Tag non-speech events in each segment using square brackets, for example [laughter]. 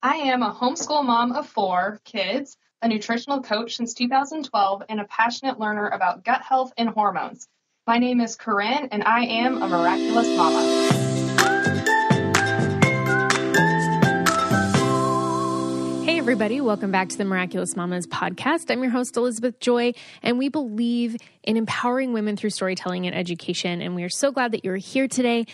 I am a homeschool mom of four kids, a nutritional coach since 2012, and a passionate learner about gut health and hormones. My name is Corinne, and I am a miraculous mama. Hey, everybody, welcome back to the Miraculous Mamas podcast. I'm your host, Elizabeth Joy, and we believe in empowering women through storytelling and education. And we are so glad that you're here today.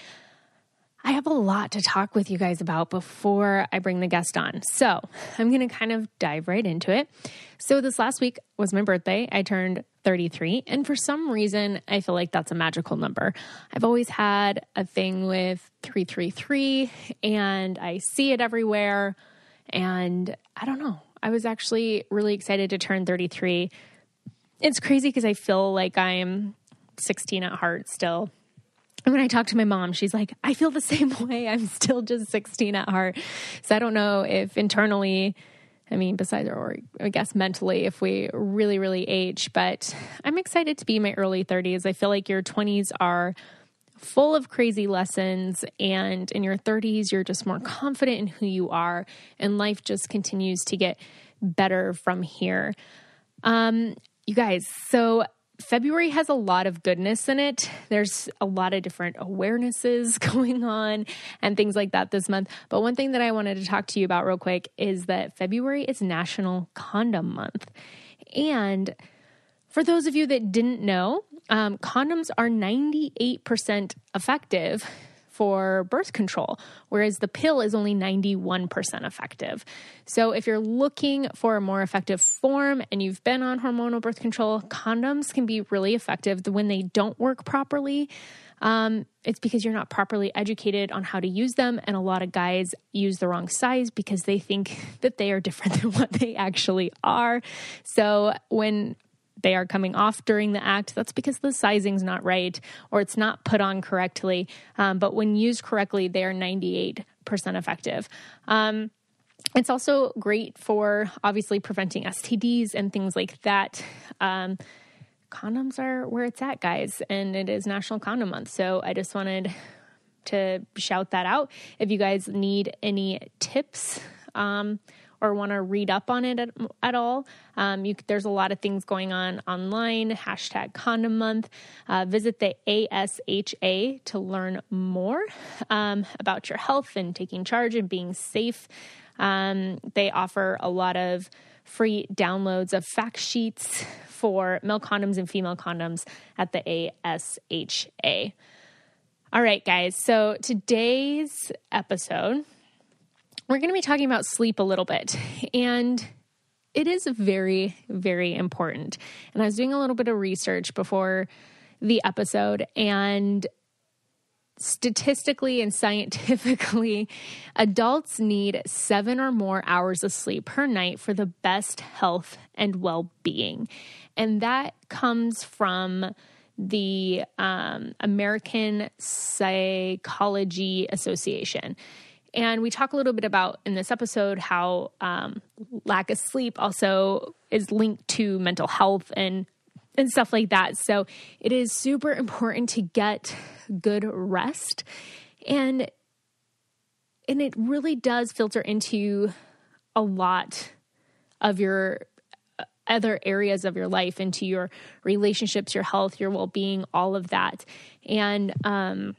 I have a lot to talk with you guys about before I bring the guest on. So I'm going to kind of dive right into it. So, this last week was my birthday. I turned 33. And for some reason, I feel like that's a magical number. I've always had a thing with 333, and I see it everywhere. And I don't know. I was actually really excited to turn 33. It's crazy because I feel like I'm 16 at heart still. And when I talk to my mom, she's like, I feel the same [laughs] way. I'm still just 16 at heart. So I don't know if internally, I mean, besides, or I guess mentally, if we really, really age, but I'm excited to be in my early 30s. I feel like your 20s are full of crazy lessons, and in your 30s, you're just more confident in who you are, and life just continues to get better from here. Um, you guys, so February has a lot of goodness in it. There's a lot of different awarenesses [laughs] going on and things like that this month. But one thing that I wanted to talk to you about real quick is that February is National Condom Month. And for those of you that didn't know, um, condoms are 98% effective for birth control, whereas the pill is only 91% effective. So, if you're looking for a more effective form and you've been on hormonal birth control, condoms can be really effective. When they don't work properly, um, it's because you're not properly educated on how to use them. And a lot of guys use the wrong size because they think [laughs] that they are different than what they actually are. So, when they are coming off during the act, that's because the sizing's not right or it's not put on correctly. Um, but when used correctly, they are 98% effective. Um, it's also great for obviously preventing STDs and things like that. Um, condoms are where it's at, guys, and it is National Condom Month. So I just wanted to shout that out. If you guys need any tips, um, or want to read up on it at, at all, um, you, there's a lot of things going on online. Hashtag Condom Month. Uh, visit the ASHA to learn more um, about your health and taking charge and being safe. Um, they offer a lot of free downloads of fact sheets for male condoms and female condoms at the ASHA. All right, guys. So today's episode we're going to be talking about sleep a little bit. [laughs] And it is very, very important. And I was doing a little bit of research before the episode, and statistically and [laughs] scientifically, adults need seven or more hours of sleep per night for the best health and well being. And that comes from the um, American Psychology Association. And we talk a little bit about in this episode how um, lack of sleep also is linked to mental health and and stuff like that. So it is super important to get good rest, and and it really does filter into a lot of your uh, other areas of your life into your relationships your health your well-being all of that and um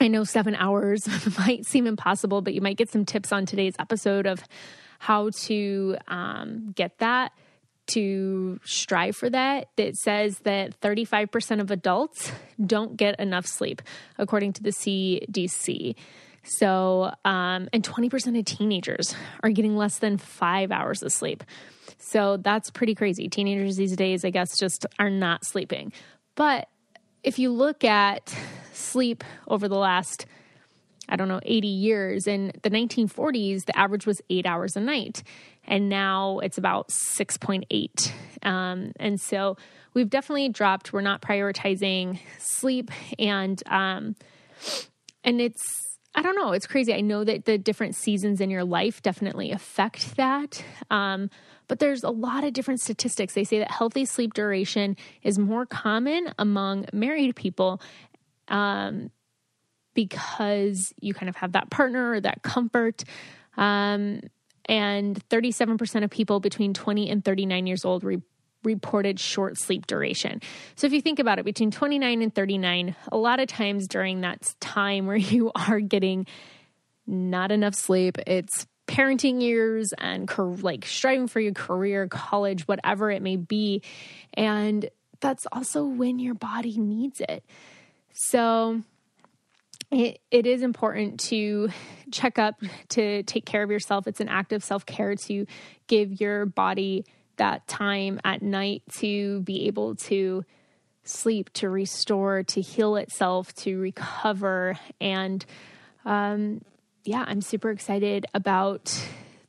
I know seven hours [laughs] might seem impossible, but you might get some tips on today's episode of how to um, get that, to strive for that. That says that 35% of adults don't get enough sleep, according to the CDC. So, um, and 20% of teenagers are getting less than five hours of sleep. So that's pretty crazy. Teenagers these days, I guess, just are not sleeping. But if you look at sleep over the last, I don't know, 80 years, in the 1940s, the average was eight hours a night. And now it's about 6.8. Um, and so we've definitely dropped. We're not prioritizing sleep. And, um, and it's, I don't know, it's crazy. I know that the different seasons in your life definitely affect that. Um, but there's a lot of different statistics. They say that healthy sleep duration is more common among married people um, because you kind of have that partner or that comfort. Um, and 37% of people between 20 and 39 years old re- reported short sleep duration. So if you think about it, between 29 and 39, a lot of times during that time where [laughs] you are getting not enough sleep, it's parenting years and like striving for your career, college, whatever it may be. And that's also when your body needs it. So it, it is important to check up to take care of yourself. It's an act of self care to give your body that time at night to be able to sleep, to restore, to heal itself, to recover. And um, yeah, I'm super excited about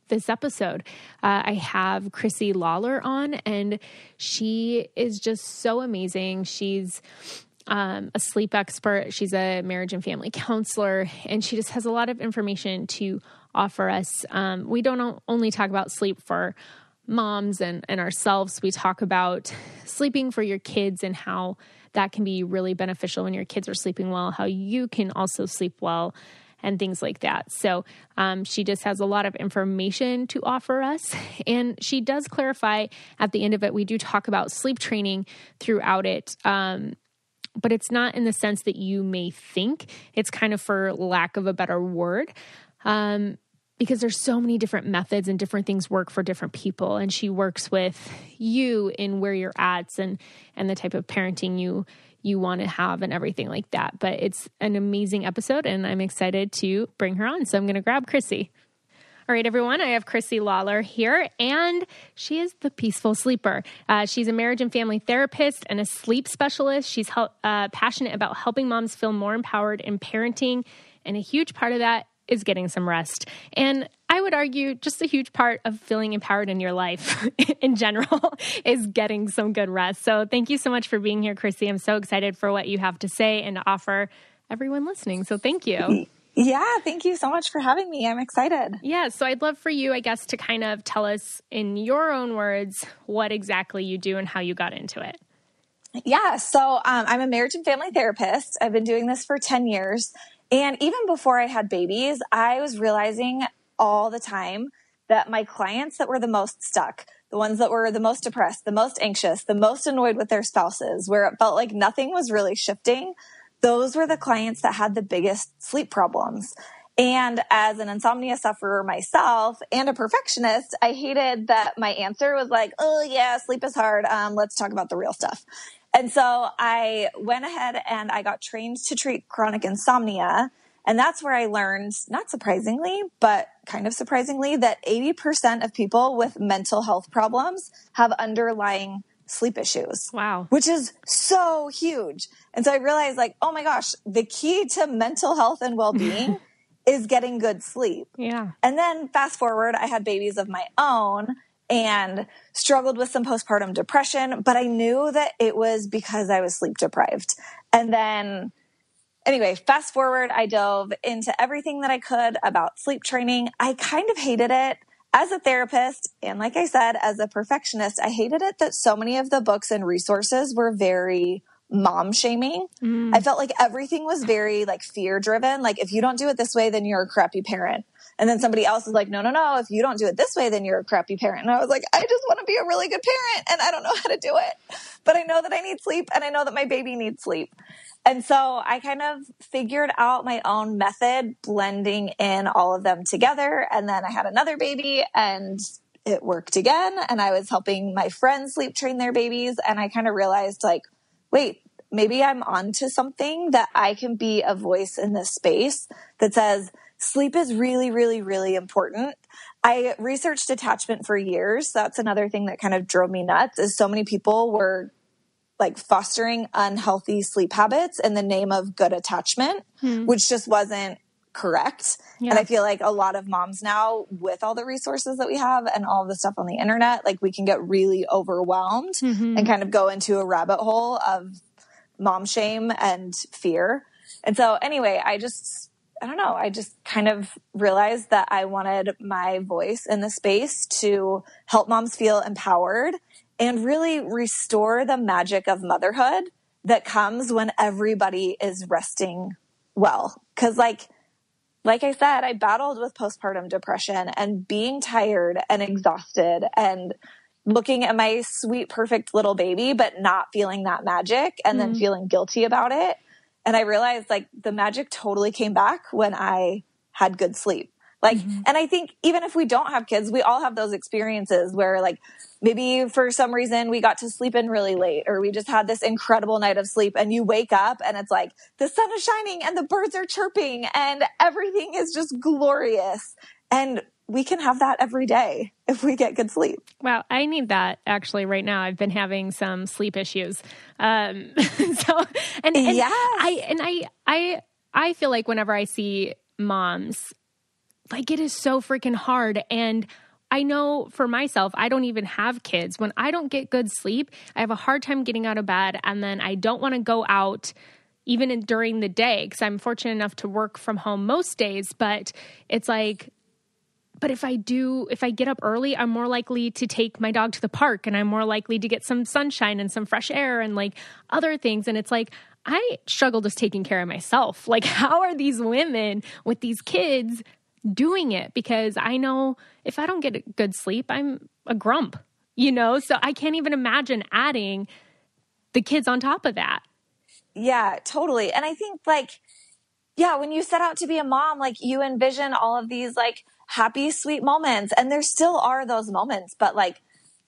this episode. Uh, I have Chrissy Lawler on, and she is just so amazing. She's um, a sleep expert, she's a marriage and family [laughs] counselor, and she just has a lot of information to offer us. Um, we don't only talk about sleep for moms and, and ourselves, we talk about sleeping for your kids and how that can be really beneficial when your kids are sleeping well, how you can also sleep well and things like that. So um, she just has a lot of information to offer us. [laughs] And she does clarify at the end of it, we do talk about sleep training throughout it. Um, but it's not in the sense that you may think. It's kind of for lack of a better word. Um, because there's so many different methods and different things work for different people and she works with you in where you're at and and the type of parenting you you want to have and everything like that. But it's an amazing episode and I'm excited to bring her on. So I'm going to grab Chrissy. All right, everyone, I have Chrissy Lawler here, and she is the peaceful sleeper. Uh, she's a marriage and family therapist and a sleep specialist. She's uh, passionate about helping moms feel more empowered in parenting, and a huge part of that is getting some rest. And I would argue just a huge part of feeling empowered in your life [laughs] in general [laughs] is getting some good rest. So thank you so much for being here, Chrissy. I'm so excited for what you have to say and offer everyone listening. So thank you. [laughs] Yeah, thank you so much for having me. I'm excited. Yeah, so I'd love for you, I guess, to kind of tell us in your own words what exactly you do and how you got into it. Yeah, so um, I'm a marriage and family therapist. I've been doing this for 10 years. And even before I had babies, I was realizing all the time that my clients that were the most stuck, the ones that were the most depressed, the most anxious, the most annoyed with their spouses, where it felt like nothing was really shifting, those were the clients that had the biggest sleep problems. And as an insomnia sufferer myself and a perfectionist, I hated that my answer was like, oh, yeah, sleep is hard. Um, let's talk about the real stuff. And so I went ahead and I got trained to treat chronic insomnia. And that's where I learned, not surprisingly, but kind of surprisingly, that 80% of people with mental health problems have underlying sleep issues. Wow. Which is so huge. And so I realized, like, oh my gosh, the key to mental health and [laughs] well being is getting good sleep. Yeah. And then fast forward, I had babies of my own and struggled with some postpartum depression, but I knew that it was because I was sleep deprived. And then, anyway, fast forward, I dove into everything that I could about sleep training. I kind of hated it as a therapist. And like I said, as a perfectionist, I hated it that so many of the books and resources were very mom shaming. Mm. I felt like everything was very like fear driven. Like if you don't do it this way, then you're a crappy parent. And then somebody else is like, no, no, no, if you don't do it this way, then you're a crappy parent. And I was like, I just want to be a really good parent and I don't know how to do it. But I know that I need sleep and I know that my baby needs sleep. And so I kind of figured out my own method, blending in all of them together. And then I had another baby and it worked again. And I was helping my friends sleep train their babies. And I kind of realized like, wait, maybe I'm onto something that I can be a voice in this space that says, sleep is really, really, really important. I researched attachment for years. That's another thing that kind of drove me nuts is so many people were like fostering unhealthy sleep habits in the name of good attachment, hmm. which just wasn't correct. Yeah. And I feel like a lot of moms now, with all the resources that we have and all the stuff on the internet, like we can get really overwhelmed mm-hmm. and kind of go into a rabbit hole of mom shame and fear. And so, anyway, I just I don't know, I just kind of realized that I wanted my voice in the space to help moms feel empowered and really restore the magic of motherhood that comes when everybody is resting well. Cause like, like I said, I battled with postpartum depression and being tired and exhausted and looking at my sweet, perfect little baby, but not feeling that magic and mm. then feeling guilty about it. And I realized like the magic totally came back when I had good sleep. Like, mm-hmm. and I think even if we don't have kids, we all have those experiences where like maybe for some reason we got to sleep in really late or we just had this incredible night of sleep and you wake up and it's like the sun is shining and the birds are chirping and everything is just glorious. And we can have that every day if we get good sleep. Wow, I need that actually right now. I've been having some sleep issues. Um, [laughs] so and, and yes. I and I I I feel like whenever I see moms like it is so freaking hard. And I know for myself, I don't even have kids. When I don't get good sleep, I have a hard time getting out of bed. And then I don't want to go out even in, during the day because I'm fortunate enough to work from home most days. But it's like, but if I do, if I get up early, I'm more likely to take my dog to the park and I'm more likely to get some sunshine and some fresh air and like other things. And it's like, I struggle just taking care of myself. Like, [laughs] how are these women with these kids doing it because I know if I don't get good sleep, I'm a grump, you know? So I can't even imagine adding the kids on top of that. Yeah, totally. And I think like, yeah, when you set out to be a mom, like you envision all of these like happy, sweet moments. And there still are those moments, but like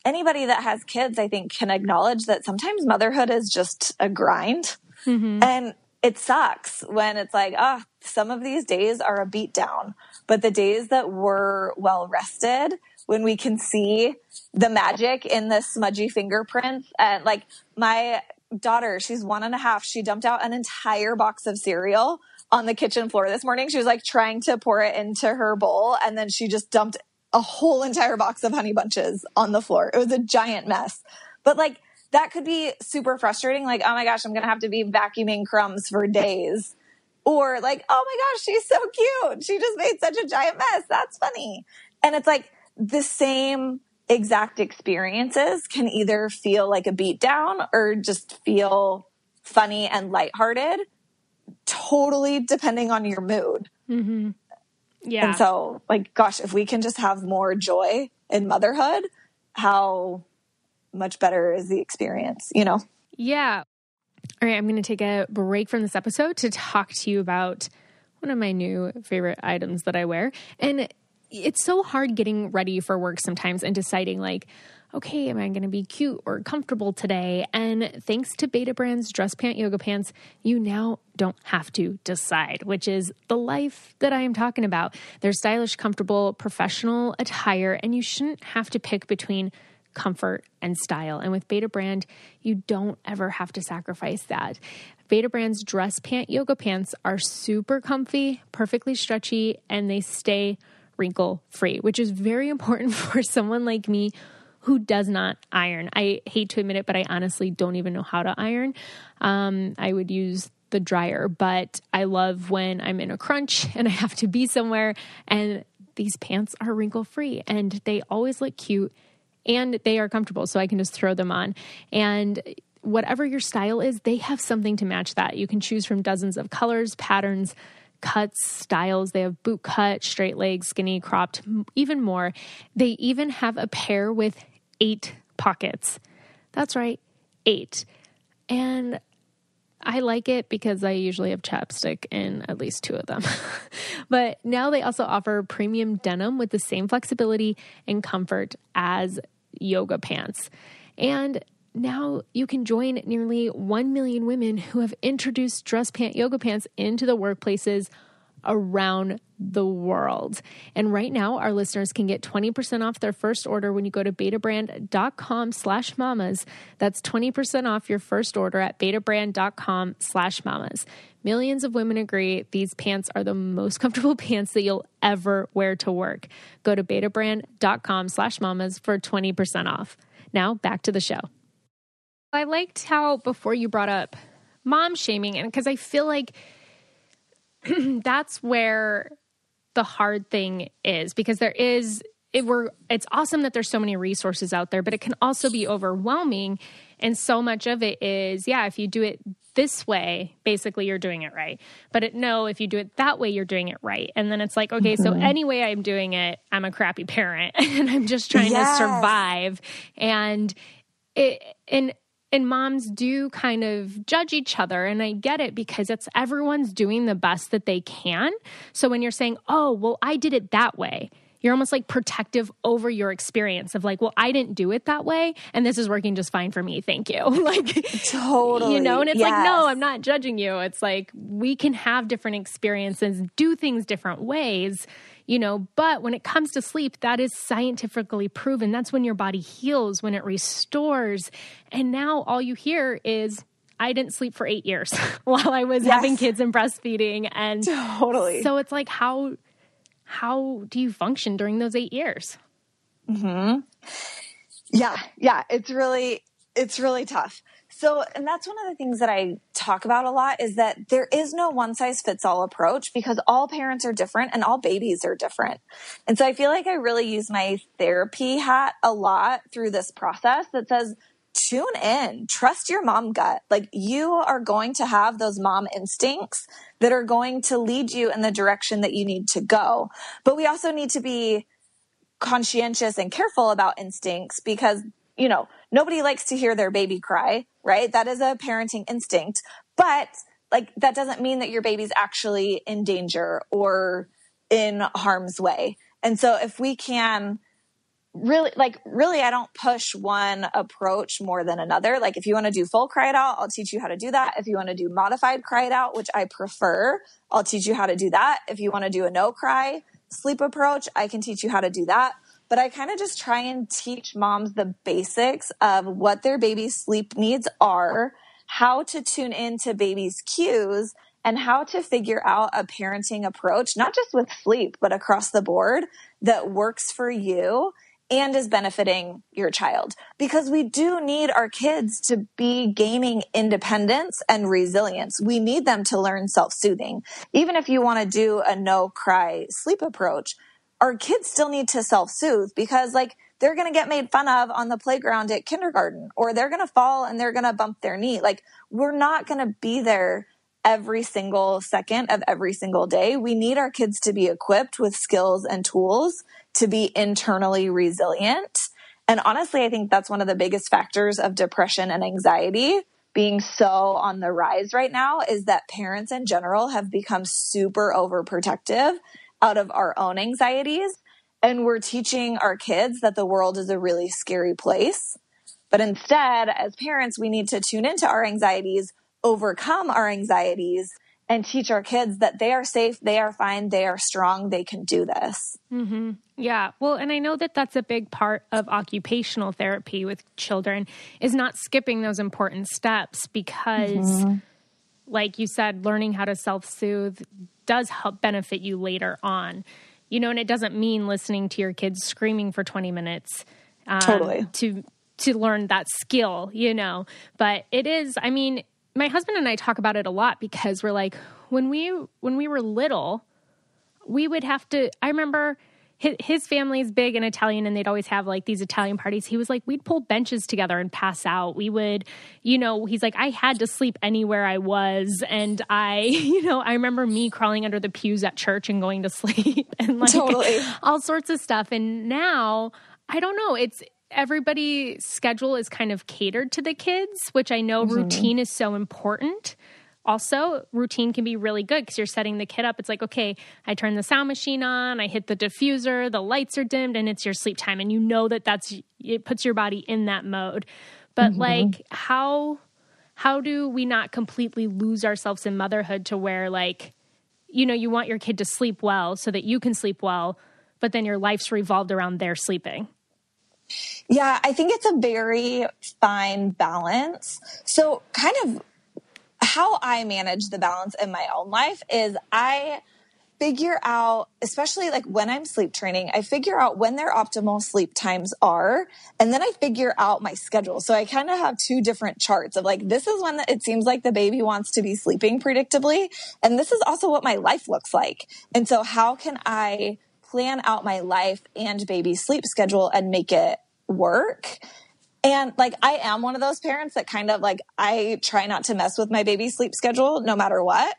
anybody that has kids, I think can acknowledge that sometimes motherhood is just a grind. Mm-hmm. And it sucks when it's like, ah, oh, some of these days are a beatdown but the days that we're well rested, when we can see the magic in the smudgy fingerprints, and uh, like my daughter, she's one and a half, she dumped out an entire box of cereal on the kitchen floor this morning. She was like trying to pour it into her bowl, and then she just dumped a whole entire box of honey bunches on the floor. It was a giant mess. But like, that could be super frustrating. Like, oh my gosh, I'm going to have to be vacuuming crumbs for days. Or like, oh my gosh, she's so cute. She just made such a giant mess. That's funny. And it's like the same exact experiences can either feel like a beatdown or just feel funny and lighthearted, totally depending on your mood. Mm-hmm. Yeah. And so, like, gosh, if we can just have more joy in motherhood, how much better is the experience, you know? Yeah. All right, I'm going to take a break from this episode to talk to you about one of my new favorite items that I wear. And it's so hard getting ready for work sometimes and deciding, like, okay, am I going to be cute or comfortable today? And thanks to Betabrand's dress pant yoga pants, you now don't have to decide, which is the life that I am talking about. They're stylish, comfortable, professional attire, and you shouldn't have to pick between comfort, and style. And with Betabrand, you don't ever have to sacrifice that. Betabrand's dress pant yoga pants are super comfy, perfectly stretchy, and they stay wrinkle free, which is very important [laughs] for someone like me who does not iron. I hate to admit it, but I honestly don't even know how to iron. Um, I would use the dryer, but I love when I'm in a crunch [laughs] and I have to be somewhere and these pants are wrinkle free and they always look cute and they are comfortable. So I can just throw them on. And whatever your style is, they have something to match that. You can choose from dozens of colors, patterns, cuts, styles. They have boot cut, straight leg, skinny, cropped, even more. They even have a pair with eight pockets. That's right, eight. And I like it because I usually have chapstick in at least two of them. [laughs] but now they also offer premium denim with the same flexibility and comfort as yoga pants. And now you can join nearly 1 million women who have introduced dress pant yoga pants into the workplaces around the world. And right now, our listeners can get 20% off their first order when you go to betabrand.com slash mamas. That's 20% off your first order at betabrand.com slash mamas. Millions of women agree these pants are the most comfortable [laughs] pants that you'll ever wear to work. Go to betabrand.com slash mamas for 20% off. Now back to the show. I liked how before you brought up mom shaming, and because I feel like – [clears throat] that's where the hard thing is because there is it we're it's awesome that there's so many resources out there but it can also be overwhelming And so much of it is, yeah, if you do it this way, basically you're doing it right. But it, no, if you do it that way, you're doing it right. And then it's like, okay, mm-hmm. so any way I'm doing it, I'm a crappy parent [laughs] and I'm just trying yes. to survive. And it, and, and moms do kind of judge each other and i get it because it's everyone's doing the best that they can so when you're saying oh well i did it that way you're almost like protective over your experience of like, well, I didn't do it that way and this is working just fine for me. Thank you. [laughs] like totally. You know, and it's yes. like, no, I'm not judging you. It's like we can have different experiences, do things different ways, you know, but when it comes to sleep, that is scientifically proven. That's when your body heals, when it restores. And now all you hear is I didn't sleep for eight years [laughs] while I was yes. having kids and breastfeeding. And totally. So it's like, how how do you function during those eight years? Hmm. Yeah, yeah. It's really it's really tough. So, and that's one of the things that I talk about a lot is that there is no one size fits all approach because all parents are different and all babies are different. And so I feel like I really use my therapy hat a lot through this process that says, tune in, trust your mom gut. Like you are going to have those mom instincts that are going to lead you in the direction that you need to go. But we also need to be conscientious and careful about instincts because, you know, nobody likes to hear their baby cry, right? That is a parenting instinct. But like that doesn't mean that your baby's actually in danger or in harm's way. And so if we can really like really i don't push one approach more than another like if you want to do full cry it out i'll teach you how to do that if you want to do modified cry it out which i prefer i'll teach you how to do that if you want to do a no cry sleep approach i can teach you how to do that but i kind of just try and teach moms the basics of what their baby's sleep needs are how to tune into baby's cues and how to figure out a parenting approach not just with sleep but across the board that works for you and is benefiting your child because we do need our kids to be gaining independence and resilience. We need them to learn self soothing. Even if you want to do a no cry sleep approach, our kids still need to self soothe because like they're going to get made fun of on the playground at kindergarten or they're going to fall and they're going to bump their knee. Like we're not going to be there every single second of every single day. We need our kids to be equipped with skills and tools to be internally resilient. And honestly, I think that's one of the biggest factors of depression and anxiety being so on the rise right now is that parents in general have become super overprotective out of our own anxieties. And we're teaching our kids that the world is a really scary place. But instead, as parents, we need to tune into our anxieties, overcome our anxieties, and teach our kids that they are safe, they are fine, they are strong, they can do this. Mm-hmm. Yeah. Well, and I know that that's a big part of occupational therapy with children is not skipping those important steps because, mm-hmm. Like you said, learning how to self soothe does help benefit you later on. You know, and it doesn't mean listening to your kids screaming for 20 minutes. Um, totally. To, to learn that skill, you know, but it is, I mean, my husband and I talk about it a lot because we're like when we when we were little, we would have to. I remember his, family's big and Italian, and they'd always have like these Italian parties. He was like, we'd pull benches together and pass out. We would, you know, he's like, I had to sleep anywhere I was, and I, [laughs] you know, I remember me crawling under the pews at church and going to [laughs] sleep and like totally. all sorts of stuff. And now I don't know. It's everybody's schedule is kind of catered to the kids, which I know mm-hmm. routine is so important. Also, routine can be really good because you're setting the kid up. It's like, okay, I turn the sound machine on, I hit the diffuser, the lights are dimmed, and it's your sleep time. And you know that that's, it puts your body in that mode. But mm-hmm. like, how, how do we not completely lose ourselves in motherhood to where like, you know, you want your kid to sleep well so that you can sleep well, but then your life's revolved around their sleeping? Yeah, I think it's a very fine balance. So, kind of how I manage the balance in my own life is I figure out, especially like when I'm sleep training, I figure out when their optimal sleep times are, and then I figure out my schedule. So I kind of have two different charts of like, this is when it seems like the baby wants to be sleeping predictably. And this is also what my life looks like. And so how can I plan out my life and baby sleep schedule and make it work. And like, I am one of those parents that kind of like, I try not to mess with my baby's sleep schedule no matter what.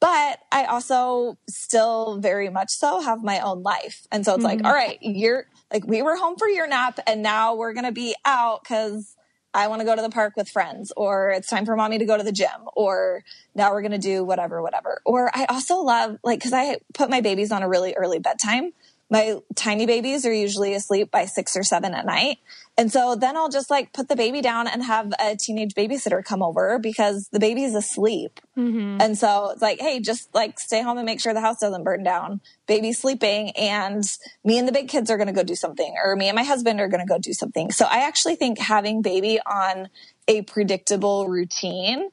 But I also still very much so have my own life. And so it's mm-hmm. like, all right, you're like, we were home for your nap and now we're going to be out because I want to go to the park with friends, or it's time for mommy to go to the gym, or now we're going to do whatever, whatever. Or I also love, like, because I put my babies on a really early bedtime my tiny babies are usually asleep by six or seven at night. And so then I'll just like put the baby down and have a teenage babysitter come over because the baby's asleep. Mm-hmm. And so it's like, hey, just like stay home and make sure the house doesn't burn down. Baby's sleeping and me and the big kids are going to go do something or me and my husband are going to go do something. So I actually think having baby on a predictable routine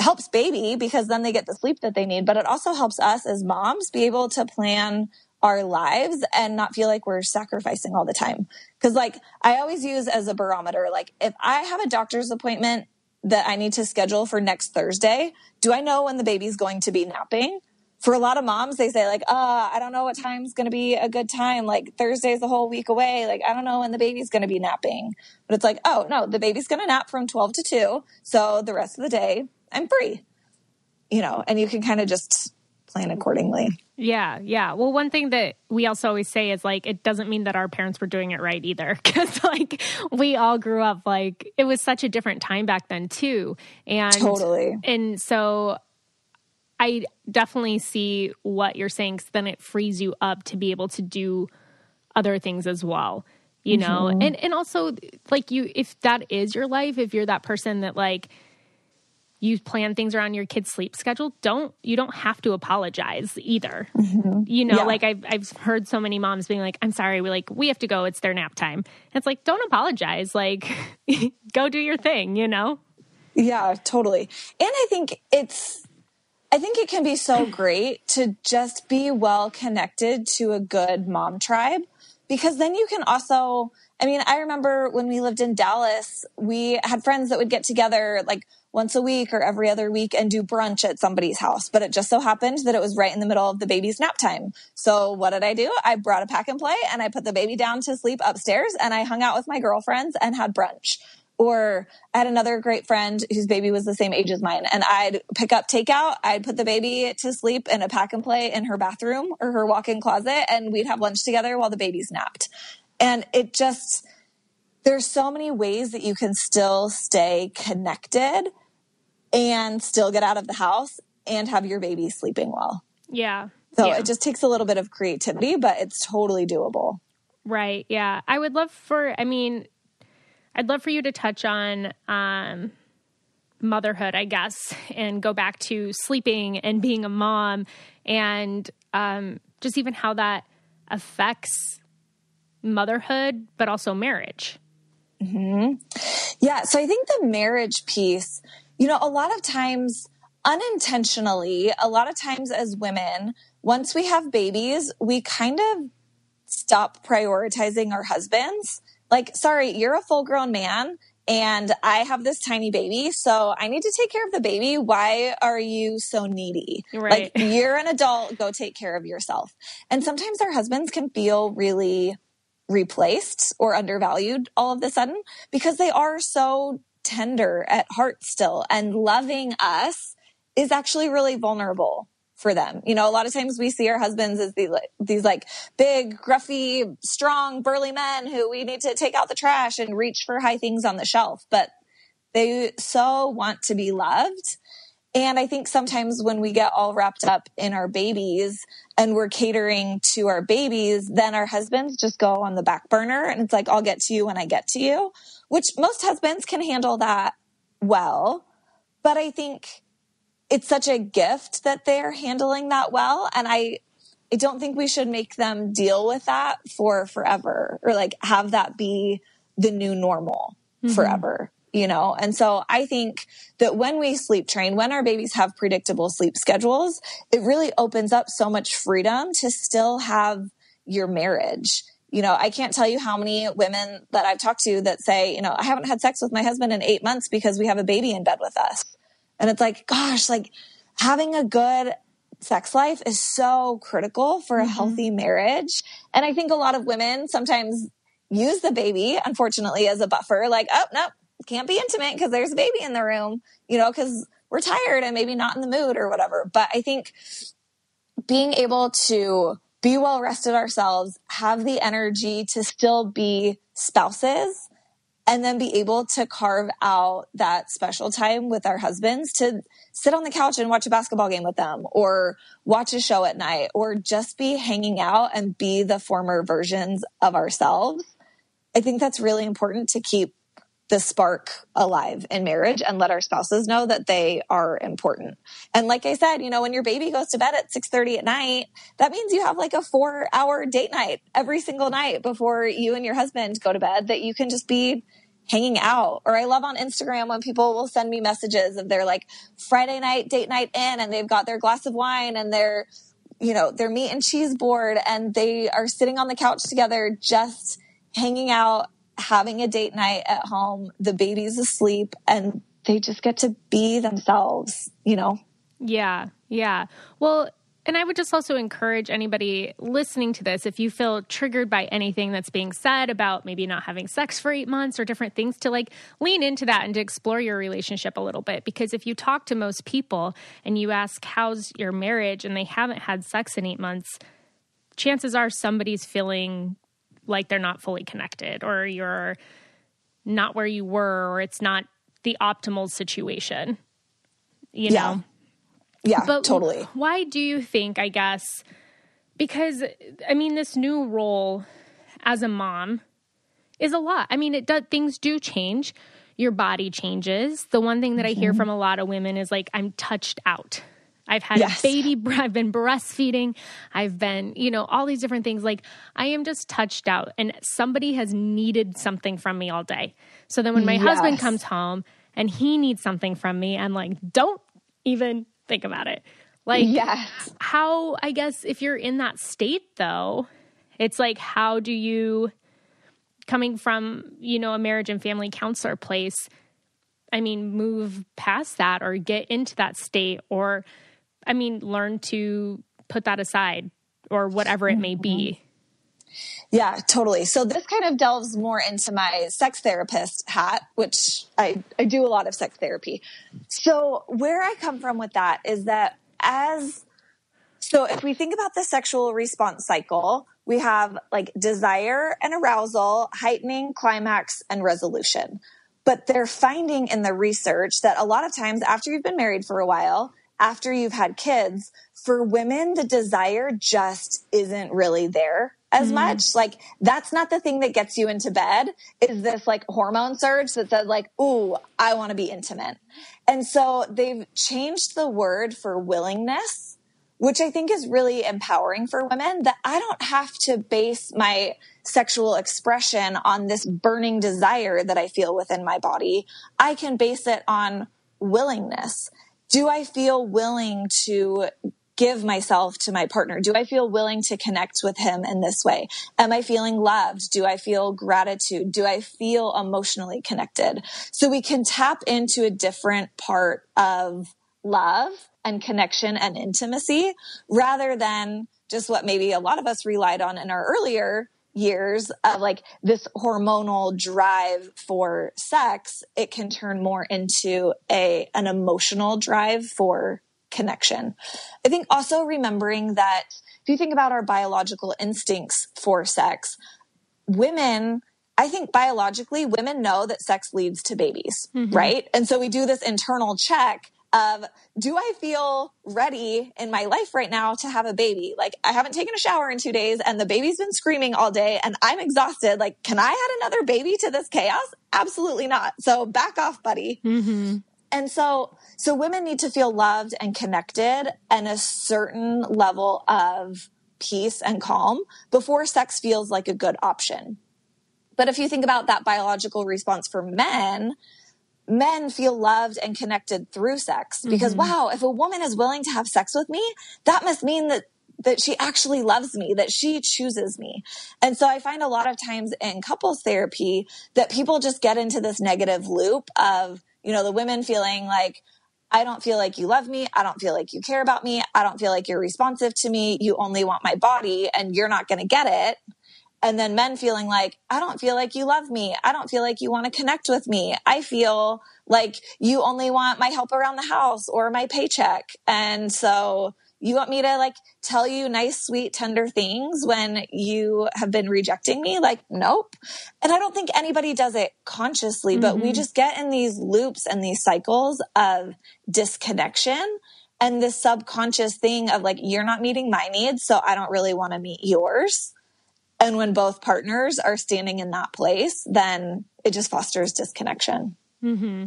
helps baby because then they get the sleep that they need, but it also helps us as moms be able to plan our lives and not feel like we're sacrificing all the time. Cause like I always use as a barometer, like if I have a doctor's appointment that I need to schedule for next Thursday, do I know when the baby's going to be napping? For a lot of moms, they say like, uh, I don't know what time's going to be a good time. Like Thursday's a whole week away. Like, I don't know when the baby's going to be napping. But it's like, oh no, the baby's going to nap from 12 to 2. So the rest of the day, I'm free. You know, and you can kind of just plan accordingly. Yeah, yeah. Well, one thing that we also always say is like it doesn't mean that our parents were doing it right either [laughs] cuz like we all grew up like it was such a different time back then too. And Totally. And so I definitely see what you're saying cuz then it frees you up to be able to do other things as well. You know? Mm-hmm. And and also like you if that is your life, if you're that person that like you plan things around your kid's sleep schedule, don't you don't have to apologize either. Mm-hmm. You know, yeah. like I've I've heard so many moms being like, "I'm sorry, we like we have to go. It's their nap time." And it's like, don't apologize. Like, [laughs] go do your thing. You know. Yeah, totally. And I think it's I think it can be so [clears throat] great to just be well connected to a good mom tribe because then you can also I mean, I remember when we lived in Dallas, we had friends that would get together like once a week or every other week and do brunch at somebody's house. But it just so happened that it was right in the middle of the baby's nap time. So what did I do? I brought a pack and play and I put the baby down to sleep upstairs and I hung out with my girlfriends and had brunch. Or I had another great friend whose baby was the same age as mine, and I'd pick up takeout. I'd put the baby to sleep in a pack and play in her bathroom or her walk in closet, and we'd have lunch together while the baby's napped. And it just, there's so many ways that you can still stay connected and still get out of the house and have your baby sleeping well. Yeah. So yeah. it just takes a little bit of creativity, but it's totally doable. Right. Yeah. I would love for, I mean, I'd love for you to touch on um, motherhood, I guess, and go back to sleeping and being a mom and um, just even how that affects motherhood, but also marriage. Mm-hmm. Yeah. So I think the marriage piece, you know, a lot of times unintentionally, a lot of times as women, once we have babies, we kind of stop prioritizing our husbands. Like, sorry, you're a full grown man and I have this tiny baby, so I need to take care of the baby. Why are you so needy? Right. Like, [laughs] you're an adult, go take care of yourself. And sometimes our husbands can feel really replaced or undervalued all of a sudden because they are so tender at heart still and loving us is actually really vulnerable for them. You know, a lot of times we see our husbands as these, these like big, gruffy, strong, burly men who we need to take out the trash and reach for high things on the shelf, but they so want to be loved. And I think sometimes when we get all wrapped up in our babies and we're catering to our babies, then our husbands just go on the back burner and it's like, I'll get to you when I get to you which most husbands can handle that well. But I think it's such a gift that they're handling that well. And I, I don't think we should make them deal with that for forever or like have that be the new normal mm-hmm. forever, you know? And so I think that when we sleep train, when our babies have predictable sleep schedules, it really opens up so much freedom to still have your marriage you know, I can't tell you how many women that I've talked to that say, you know, I haven't had sex with my husband in eight months because we have a baby in bed with us. And it's like, gosh, like having a good sex life is so critical for a mm-hmm. healthy marriage. And I think a lot of women sometimes use the baby, unfortunately, as a buffer. Like, oh, no, can't be intimate because there's a baby in the room, you know, because we're tired and maybe not in the mood or whatever. But I think being able to be well rested ourselves, have the energy to still be spouses, and then be able to carve out that special time with our husbands to sit on the couch and watch a basketball game with them or watch a show at night or just be hanging out and be the former versions of ourselves. I think that's really important to keep the spark alive in marriage and let our spouses know that they are important. And like I said, you know, when your baby goes to bed at 6:30 at night, that means you have like a 4-hour date night every single night before you and your husband go to bed that you can just be hanging out. Or I love on Instagram when people will send me messages of their like Friday night date night in and they've got their glass of wine and their you know, their meat and cheese board and they are sitting on the couch together just hanging out having a date night at home, the baby's asleep, and they just get to be themselves, you know? Yeah, yeah. Well, and I would just also encourage anybody listening to this, if you feel triggered by anything that's being said about maybe not having sex for eight months or different things, to like lean into that and to explore your relationship a little bit. Because if you talk to most people and you ask, How's your marriage? and they haven't had sex in eight months, chances are somebody's feeling like they're not fully connected or you're not where you were or it's not the optimal situation. You yeah. know? Yeah, but totally. Why do you think, I guess, because I mean, this new role as a mom is a lot. I mean, it does, things do change. Your body changes. The one thing that. I hear mm-hmm. from a lot of women is like, I'm touched out. I've had yes. a baby, [laughs] I've been breastfeeding, I've been, you know, all these different things. Like, I am just touched out, and somebody has needed something from me all day. So then when my yes. husband comes home and he needs something from me, I'm like, don't even think about it. Like, yes. how, I guess, if you're in that state though, it's like, how do you, coming from, you know, a marriage and family counselor place, I mean, move past that or get into that state or, I mean, learn to put that aside or whatever it may be. Mm-hmm. Yeah, totally. So this kind of delves more into my sex therapist hat, which I, I do a lot of sex therapy. So where I come from with that is that as so if we think about the sexual response cycle, we have like desire and arousal, heightening, climax, and resolution. But they're finding in the research that a lot of times after you've been married for a while, after you've had kids, for women, the desire just isn't really there as mm. much. Like that's not the thing that gets you into bed is this like hormone surge that says like, Ooh, I want to be intimate. And so they've changed the word for willingness, which I think is really empowering for women that I don't have to base my sexual expression on this burning desire that I feel within my body. I can base it on willingness do I feel willing to give myself to my partner? Do I feel willing to connect with him in this way? Am I feeling loved? Do I feel gratitude? Do I feel emotionally connected? So we can tap into a different part of love and connection and intimacy rather than just what maybe a lot of us relied on in our earlier years of like this hormonal drive for sex, it can turn more into a, an emotional drive for connection. I think also remembering that if you think about our biological instincts for sex, women I think biologically, women know that sex leads to babies, mm-hmm. right? And so we do this internal check of do I feel ready in my life right now to have a baby? Like I haven't taken a shower in two days and the baby's been screaming all day and I'm exhausted. Like, can I add another baby to this chaos? Absolutely not. So back off, buddy. Mm-hmm. And so, so women need to feel loved and connected and a certain level of peace and calm before sex feels like a good option. But if you think about that biological response for men, men feel loved and connected through sex because mm-hmm. wow, if a woman is willing to have sex with me, that must mean that that she actually loves me, that she chooses me. And so I find a lot of times in couples therapy that people just get into this negative loop of, you know, the women feeling like, I don't feel like you love me. I don't feel like you care about me. I don't feel like you're responsive to me. You only want my body and you're not going to get it. And then men feeling like, I don't feel like you love me. I don't feel like you want to connect with me. I feel like you only want my help around the house or my paycheck. And so you want me to like tell you nice, sweet, tender things when you have been rejecting me? Like, nope. And I don't think anybody does it consciously, mm-hmm. but we mm-hmm. just get in these loops and these cycles of disconnection and this subconscious thing of like, you're not meeting my needs, so I don't really want to meet yours. And when both partners are standing in that place, then it just fosters disconnection. Mm-hmm.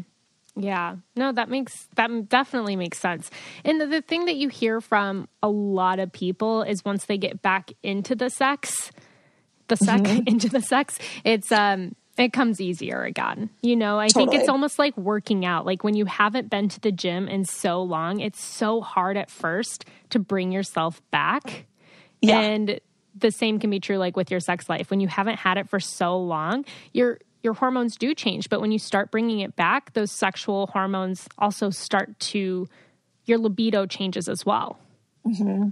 Yeah, no, that makes that definitely makes sense. And the, the, thing that you hear from a lot of people is once they get back into the sex, the sex mm-hmm. [laughs] into the sex, it's um it comes easier again. You know, I totally. think it's almost like working out. Like when you haven't been to the gym in so long, it's so hard at first to bring yourself back. Yeah. And the same can be true like with your sex life. When you haven't had it for so long, your your hormones do change, but when you start bringing it back, those sexual hormones also start to your libido changes as well. Mm-hmm.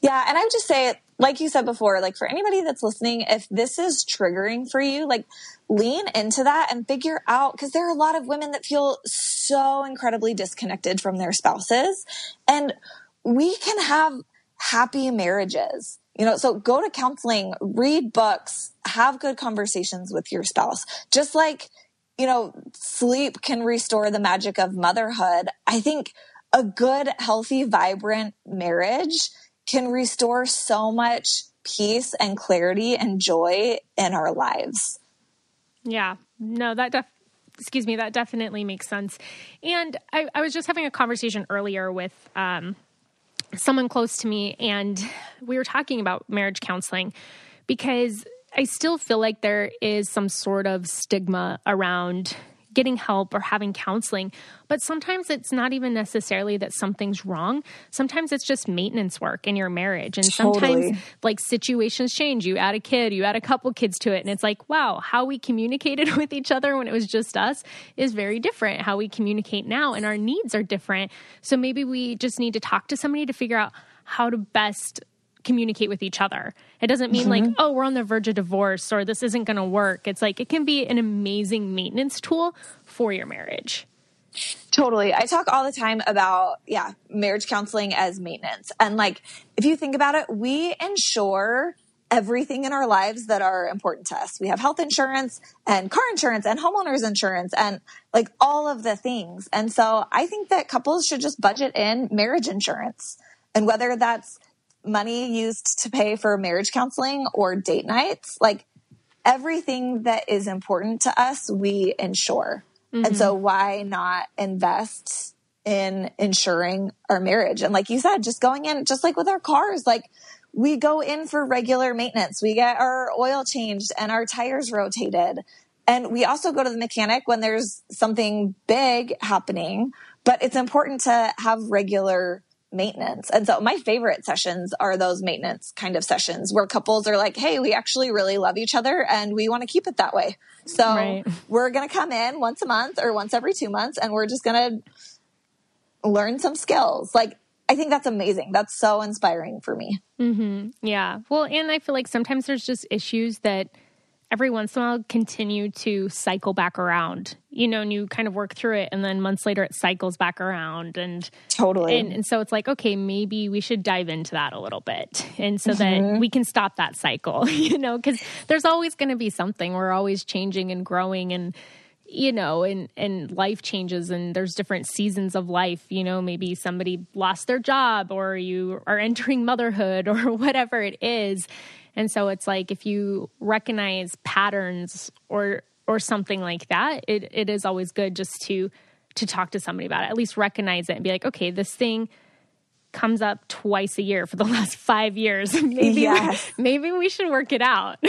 Yeah, and I would just say, like you said before, like for anybody that's listening, if this is triggering for you, like lean into that and figure out because there are a lot of women that feel so incredibly disconnected from their spouses, and we can have happy marriages you know, so go to counseling, read books, have good conversations with your spouse. Just like, you know, sleep can restore the magic of motherhood. I think a good, healthy, vibrant marriage can restore so much peace and clarity and joy in our lives. Yeah. No, that def- excuse me, that definitely makes sense. And I, I was just having a conversation earlier with um, someone close to me, and we were talking about marriage counseling because I still feel like there is some sort of stigma around getting help or having counseling. But sometimes it's not even necessarily that something's wrong. Sometimes it's just maintenance work in your marriage. And totally. sometimes like situations change. You add a kid, you add a couple kids to it. And it's like, wow, how we communicated [laughs] with each other when it was just us is very different. How we communicate now and our needs are different. So maybe we just need to talk to somebody to figure out how to best communicate with each other. It doesn't mean mm-hmm. like, oh, we're on the verge of divorce or this isn't going to work. It's like it can be an amazing maintenance tool for your marriage. Totally. I talk all the time about, yeah, marriage counseling as maintenance. And like, if you think about it, we insure everything in our lives that are important to us. We have health insurance and car insurance and homeowners insurance and like all of the things. And so I think that couples should just budget in marriage insurance. And whether that's money used to pay for marriage counseling or date nights, like everything that is important to us, we insure. Mm-hmm. And so mm-hmm. why not invest in insuring our marriage? And like you said, just going in, just like with our cars, like we go in for regular maintenance. We get our oil changed and our tires rotated. And we also go to the mechanic when there's something big happening, but it's important to have regular maintenance. And so my favorite sessions are those maintenance kind of sessions where couples are like, Hey, we actually really love each other and we want to keep it that way. So right. [laughs] we're going to come in once a month or once every two months and we're just going to learn some skills. Like, I think that's amazing. That's so inspiring for me. Mm-hmm. Yeah. Well, and I feel like sometimes there's just issues that every once in a while continue to cycle back around you know and you kind of work through it and then months later it cycles back around and totally and, and so it's like okay maybe we should dive into that a little bit and so mm-hmm. that we can stop that cycle [laughs] you know because there's always going to be something we're always changing and growing and you know and and life changes and there's different seasons of life you know maybe somebody lost their job or you are entering motherhood [laughs] or whatever it is and so it's like if you recognize patterns or or something like that, it, it is always good just to to talk to somebody about it. At least recognize it and be like, okay, this thing comes up twice a year for the [laughs] last five years. [laughs] maybe yes. we, maybe we should work it out. [laughs]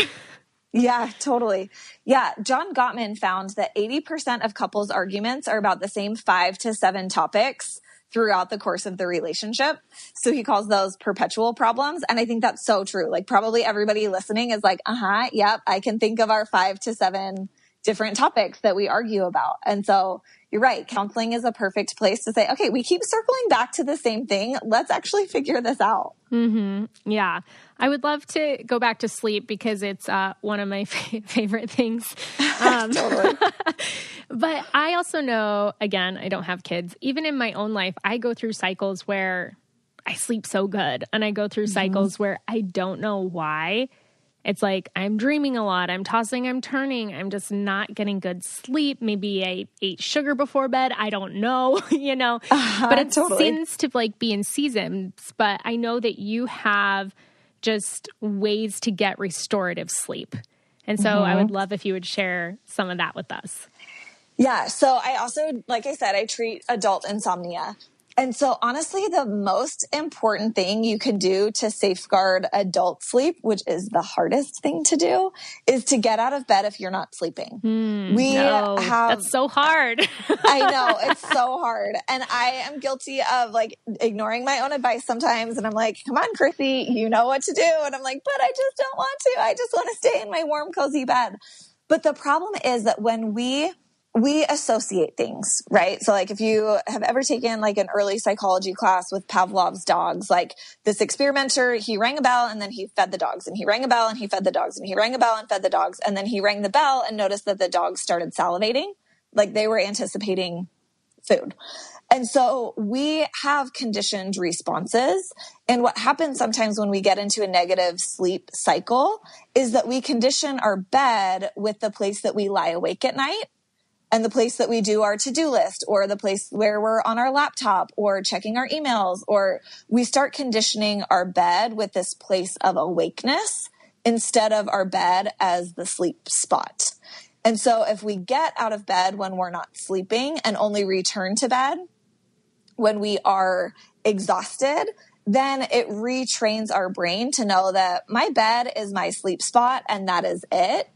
Yeah, totally. Yeah, John Gottman found that 80% of couples' arguments are about the same five to seven topics throughout the course of the relationship. So he calls those perpetual problems. And I think that's so true. Like probably everybody listening is like, uh huh, yep, I can think of our five to seven different topics that we argue about. And so you're right. Counseling is a perfect place to say, okay, we keep circling back to the same thing. Let's actually figure this out. Mm-hmm. Yeah. I would love to go back to sleep because it's uh, one of my [laughs] f- favorite things. [laughs] Um, [laughs] but I also know, again, I don't have kids. Even in my own life, I go through cycles where I sleep so good and I go through mm-hmm. cycles where I don't know why it's like I'm dreaming a lot, I'm tossing, I'm turning, I'm just not getting good sleep. Maybe I ate sugar before bed. I don't know, [laughs] you know. Uh-huh, but it totally. seems to like be in seasons. But I know that you have just ways to get restorative sleep. And so mm-hmm. I would love if you would share some of that with us. Yeah. So I also, like I said, I treat adult insomnia. And so, honestly, the most important thing you can do to safeguard adult sleep, which is the hardest thing to do, is to get out of bed if you're not sleeping. Mm, we no, have that's so hard. I know [laughs] it's so hard, and I am guilty of like ignoring my own advice sometimes. And I'm like, "Come on, Chrissy, you know what to do," and I'm like, "But I just don't want to. I just want to stay in my warm, cozy bed." But the problem is that when we we associate things, right? So like if you have ever taken like an early psychology class with Pavlov's dogs, like this experimenter, he rang a bell and then he fed the dogs and he rang a bell and he fed the dogs and he rang a bell and fed the dogs. And then he rang the bell and noticed that the dogs started salivating, like they were anticipating food. And so we have conditioned responses. And what happens sometimes when we get into a negative sleep cycle is that we condition our bed with the place that we lie awake at night and the place that we do our to-do list or the place where we're on our laptop or checking our emails or we start conditioning our bed with this place of awakeness instead of our bed as the sleep spot. And so if we get out of bed when we're not sleeping and only return to bed when we are exhausted, then it retrains our brain to know that my bed is my sleep spot and that is it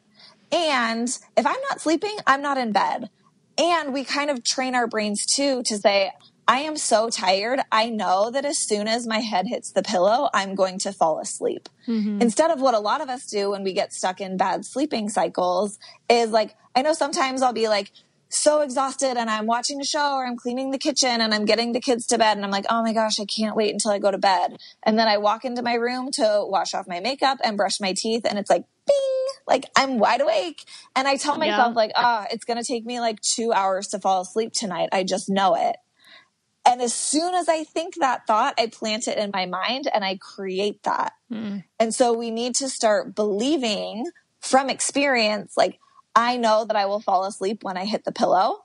and if I'm not sleeping, I'm not in bed. And we kind of train our brains too to say, I am so tired. I know that as soon as my head hits the pillow, I'm going to fall asleep. Mm-hmm. Instead of what a lot of us do when we get stuck in bad sleeping cycles is like, I know sometimes I'll be like, so exhausted and I'm watching a show or I'm cleaning the kitchen and I'm getting the kids to bed and I'm like, oh my gosh, I can't wait until I go to bed. And then I walk into my room to wash off my makeup and brush my teeth and it's like, bing, like I'm wide awake. And I tell myself yeah. like, ah, oh, it's going to take me like two hours to fall asleep tonight. I just know it. And as soon as I think that thought, I plant it in my mind and I create that. Mm. And so we need to start believing from experience, like, I know that I will fall asleep when I hit the pillow.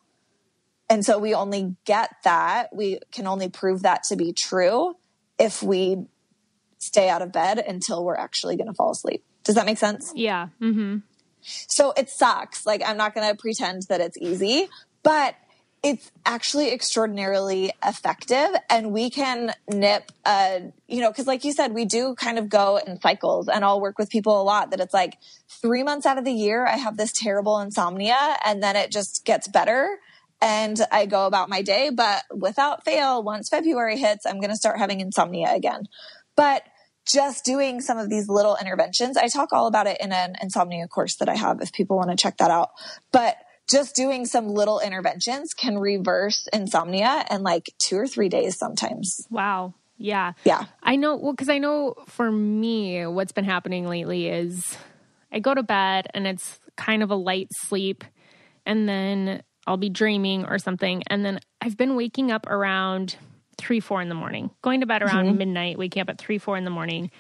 And so we only get that. We can only prove that to be true if we stay out of bed until we're actually going to fall asleep. Does that make sense? Yeah. Mm-hmm. So it sucks. Like, I'm not going to pretend that it's easy, but it's actually extraordinarily effective and we can nip uh you know because like you said we do kind of go in cycles and i'll work with people a lot that it's like three months out of the year i have this terrible insomnia and then it just gets better and i go about my day but without fail once february hits i'm going to start having insomnia again but just doing some of these little interventions i talk all about it in an insomnia course that i have if people want to check that out but just doing some little interventions can reverse insomnia in like two or three days sometimes. Wow. Yeah. Yeah. I know. Well, because I know for me, what's been happening lately is I go to bed and it's kind of a light sleep, and then I'll be dreaming or something. And then I've been waking up around three, four in the morning, going to bed around mm-hmm. midnight, waking up at three, four in the morning,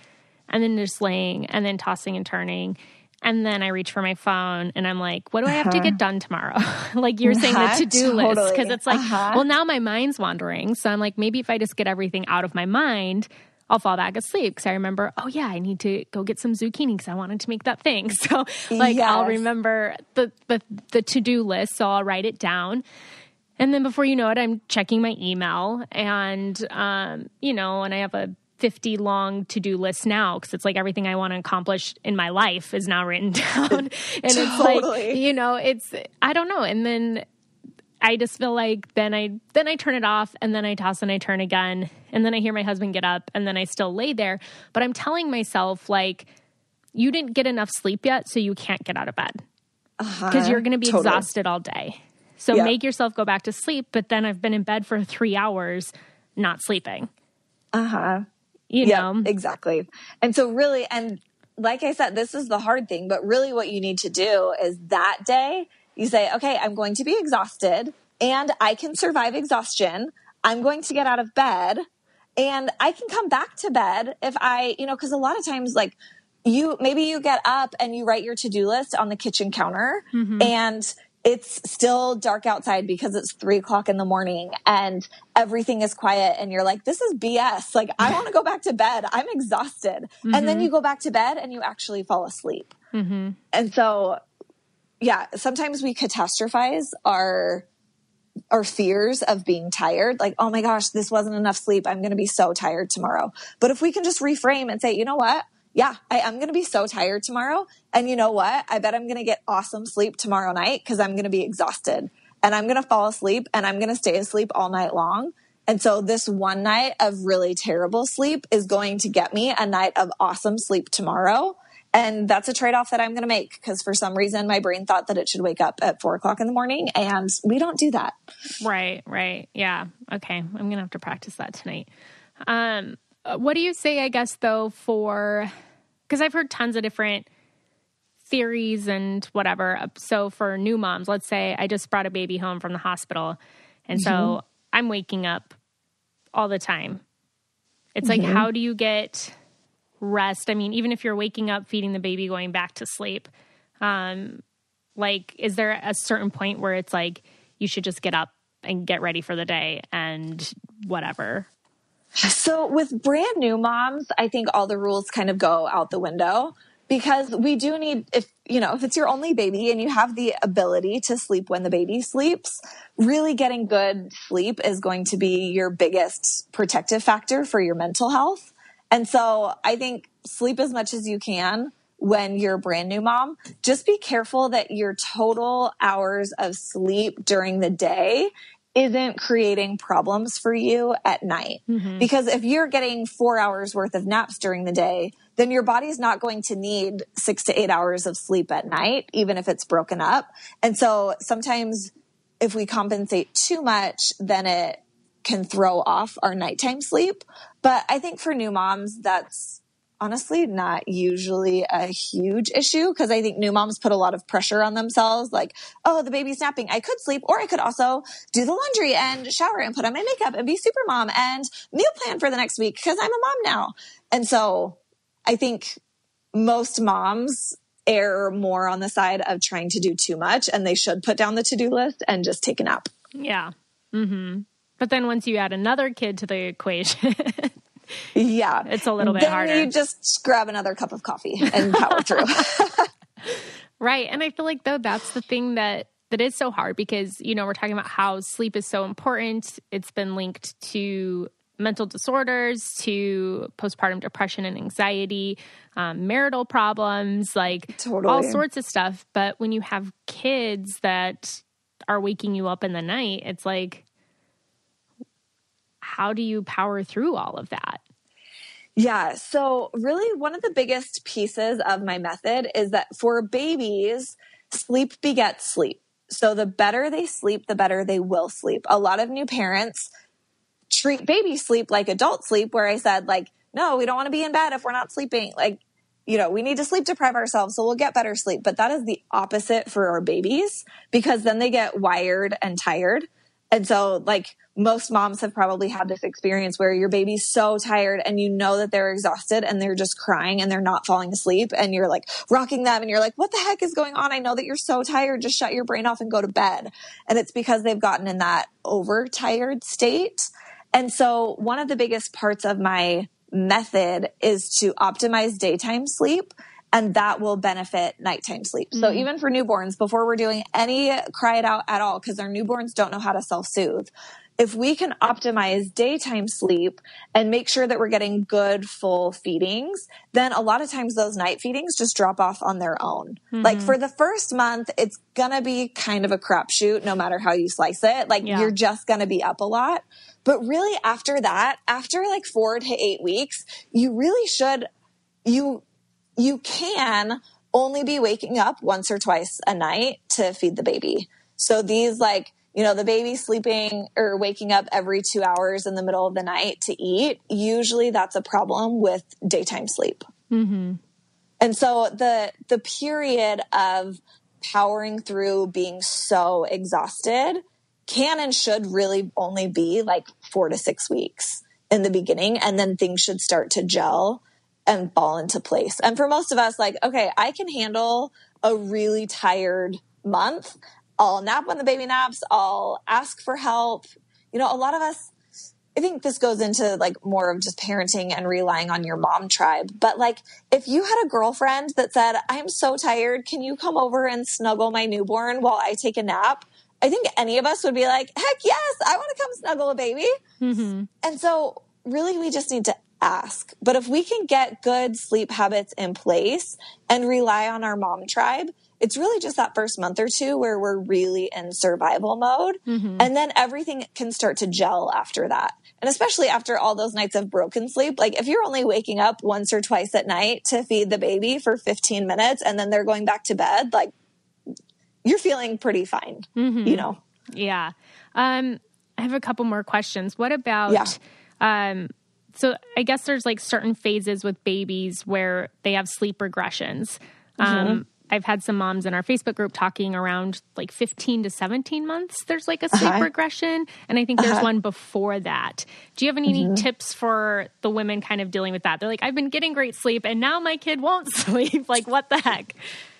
and then just laying and then tossing and turning. And then I reach for my phone and I'm like, what do I have uh-huh. to get done tomorrow? [laughs] like you're saying the to do totally. list. Cause it's like, uh-huh. well, now my mind's wandering. So I'm like, maybe if I just get everything out of my mind, I'll fall back asleep because I remember, oh yeah, I need to go get some zucchini because I wanted to make that thing. [laughs] So like yes. I'll remember the the, the to do list, so I'll write it down. And then before you know it, I'm checking my email and um, you know, and I have a 50 long to do list now because it's like everything I want to accomplish in my life is now written [laughs] down. and totally. it's like, you know, it's, I don't know. And then I just feel like then I then I turn it off and then I toss and I turn again and then I hear my husband get up and then I still lay there but I'm telling myself like you didn't get enough sleep yet so you can't get out of bed. because uh-huh. you're going to be totally. exhausted all day. So yep. make yourself go back to sleep. But then I've been in bed for three hours not sleeping. Uh huh. You yep, know, exactly. And so, really, and like I said, this is the hard thing, but really what you need to do is that day, you say, okay, I'm going to be exhausted and I can survive exhaustion. I'm going to get out of bed and I can come back to bed if I, you know, because a lot of times, like, you maybe you get up and you write your to-do list on the kitchen counter mm-hmm. and it's still dark outside because it's three o'clock in the morning and everything is quiet and you're like this is bs like i want to go back to bed. I'm exhausted. Mm-hmm. and then mm-hmm. you go back to bed and you actually fall asleep. Mm-hmm. and so yeah sometimes we catastrophize our our fears of being tired. Like oh my gosh this wasn't enough sleep. I'm going to be so tired tomorrow. But if we can just reframe and say you know what yeah, I am going to be so tired tomorrow. And you know what? I bet I'm going to get awesome sleep tomorrow night because I'm going to be exhausted and I'm going to fall asleep and I'm going to stay asleep all night long. And so this one night of really terrible sleep is going to get me a night of awesome sleep tomorrow. And that's a trade off that I'm going to make because for some reason my brain thought that it should wake up at four o'clock in the morning and we don't do that. Right, right. Yeah. Okay. I'm going to have to practice that tonight. Um, what do you say, I guess, though, for because I've heard tons of different theories and whatever. So for new moms, let's say I just brought a baby home from the hospital, and mm-hmm. so I'm waking up all the time. It's mm-hmm. like, how do you get rest? I mean, even if you're waking up, feeding the baby, going back to sleep, um, like, is there a certain point where it's like you should just get up and get ready for the day and whatever? So with brand new moms, I think all the rules kind of go out the window because we do need if you know if it's your only baby and you have the ability to sleep when the baby sleeps really getting good sleep is going to be your biggest protective factor for your mental health. And so i think sleep as much as you can when you're a brand new mom. Just be careful that your total hours of sleep during the day isn't creating problems for you at night. Mm-hmm. Because if you're getting four hours worth of naps during the day, then your body's not going to need six to eight hours of sleep at night, even if it's broken up. And so sometimes if we compensate too much, then it can throw off our nighttime sleep. But I think for new moms, that's honestly not usually a huge issue because I think new moms put a lot of pressure on themselves. Like, oh, the baby's napping. I could sleep or I could also do the laundry and shower and put on my makeup and be super mom and meal plan for the next week because I'm a mom now. And so I think most moms err more on the side of trying to do too much and they should put down the to-do list and just take a nap. Yeah. Mm-hmm. But then once you add another kid to the equation, [laughs] yeah. It's a little bit then harder. You just grab another cup of coffee and power through. [laughs] right. And I feel like though that's the thing that that is so hard because, you know, we're talking about how sleep is so important. It's been linked to mental disorders, to postpartum depression and anxiety, um, marital problems, like totally. all sorts of stuff. But when you have kids that are waking you up in the night, it's like, how do you power through all of that? Yeah. So, really, one of the biggest pieces of my method is that for babies, sleep begets sleep. So, the better they sleep, the better they will sleep. A lot of new parents treat baby sleep like adult sleep, where I said, like, no, we don't want to be in bed if we're not sleeping. Like, you know, we need to sleep deprive ourselves so we'll get better sleep. But that is the opposite for our babies because then they get wired and tired. And so, like, most moms have probably had this experience where your baby's so tired and you know that they're exhausted and they're just crying and they're not falling asleep and you're like rocking them and you're like, what the heck is going on? I know that you're so tired. Just shut your brain off and go to bed. And it's because they've gotten in that overtired state. And so one of the biggest parts of my method is to optimize daytime sleep and that will benefit nighttime sleep. Mm-hmm. So even for newborns, before we're doing any cry it out at all, because our newborns don't know how to self soothe, if we can optimize daytime sleep and make sure that we're getting good full feedings, then a lot of times those night feedings just drop off on their own. Mm-hmm. Like for the first month, it's gonna be kind of a crapshoot no matter how you slice it. Like yeah. you're just gonna be up a lot. But really after that, after like four to eight weeks, you really should, you, you can only be waking up once or twice a night to feed the baby. So these like, you know, the baby sleeping or waking up every two hours in the middle of the night to eat, usually that's a problem with daytime sleep. Mm-hmm. And so the, the period of powering through being so exhausted can and should really only be like four to six weeks in the beginning. And then things should start to gel and fall into place. And for most of us, like, okay, I can handle a really tired month. I'll nap when the baby naps. I'll ask for help. You know, a lot of us, I think this goes into like more of just parenting and relying on your mom tribe. But like, if you had a girlfriend that said, I'm so tired, can you come over and snuggle my newborn while I take a nap? I think any of us would be like, heck yes, I want to come snuggle a baby. Mm-hmm. And so, really, we just need to ask. But if we can get good sleep habits in place and rely on our mom tribe, it's really just that first month or two where we're really in survival mode. Mm-hmm. And then everything can start to gel after that. And especially after all those nights of broken sleep, like if you're only waking up once or twice at night to feed the baby for 15 minutes and then they're going back to bed, like you're feeling pretty fine, mm-hmm. you know? Yeah. Um, I have a couple more questions. What about, yeah. um, so I guess there's like certain phases with babies where they have sleep regressions. Mm-hmm. Um, I've had some moms in our Facebook group talking around like 15 to 17 months. There's like a sleep uh-huh. regression. And I think there's uh-huh. one before that. Do you have any mm-hmm. tips for the women kind of dealing with that? They're like, I've been getting great sleep and now my kid won't [laughs] sleep. like, what the heck?